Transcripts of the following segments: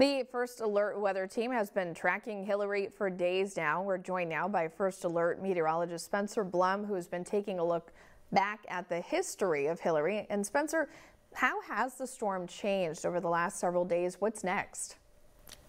The First Alert weather team has been tracking Hilary for days now. We're joined now by First Alert meteorologist Spencer Blum, who has been taking a look back at the history of Hilary. And Spencer, how has the storm changed over the last several days? What's next?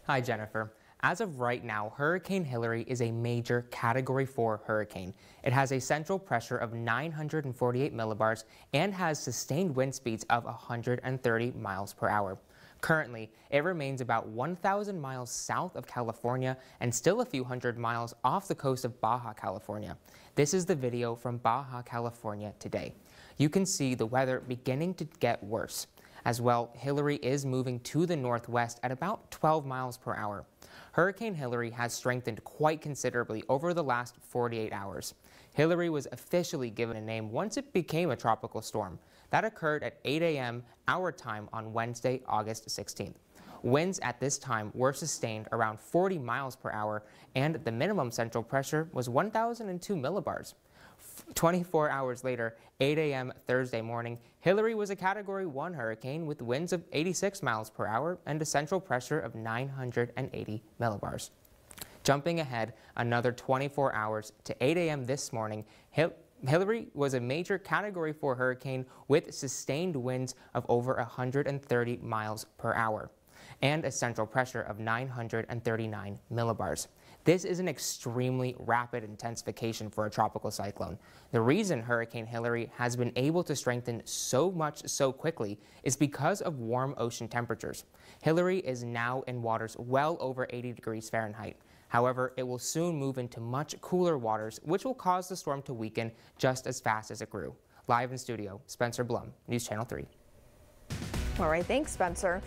Hi, Jennifer. As of right now, Hurricane Hilary is a major Category 4 hurricane. It has a central pressure of 948 millibars and has sustained wind speeds of 130 miles per hour. Currently, it remains about 1,000 miles south of California and still a few hundred miles off the coast of Baja California. This is the video from Baja California today. You can see the weather beginning to get worse. As well, Hilary is moving to the northwest at about 12 miles per hour. Hurricane Hilary has strengthened quite considerably over the last 48 hours. Hilary was officially given a name once it became a tropical storm. That occurred at 8 a.m. our time on Wednesday, August 16th. Winds at this time were sustained around 40 miles per hour, and the minimum central pressure was 1,002 millibars. 24 hours later, 8 a.m. Thursday morning, Hilary was a Category 1 hurricane with winds of 86 miles per hour and a central pressure of 980 millibars. Jumping ahead another 24 hours to 8 a.m. this morning, Hil Hilary was a major Category 4 hurricane with sustained winds of over 130 miles per hour and a central pressure of 939 millibars. This is an extremely rapid intensification for a tropical cyclone. The reason Hurricane Hilary has been able to strengthen so much so quickly is because of warm ocean temperatures. Hilary is now in waters well over 80 degrees Fahrenheit. However, it will soon move into much cooler waters, which will cause the storm to weaken just as fast as it grew. Live in studio, Spencer Blum, News Channel 3. All right, thanks, Spencer.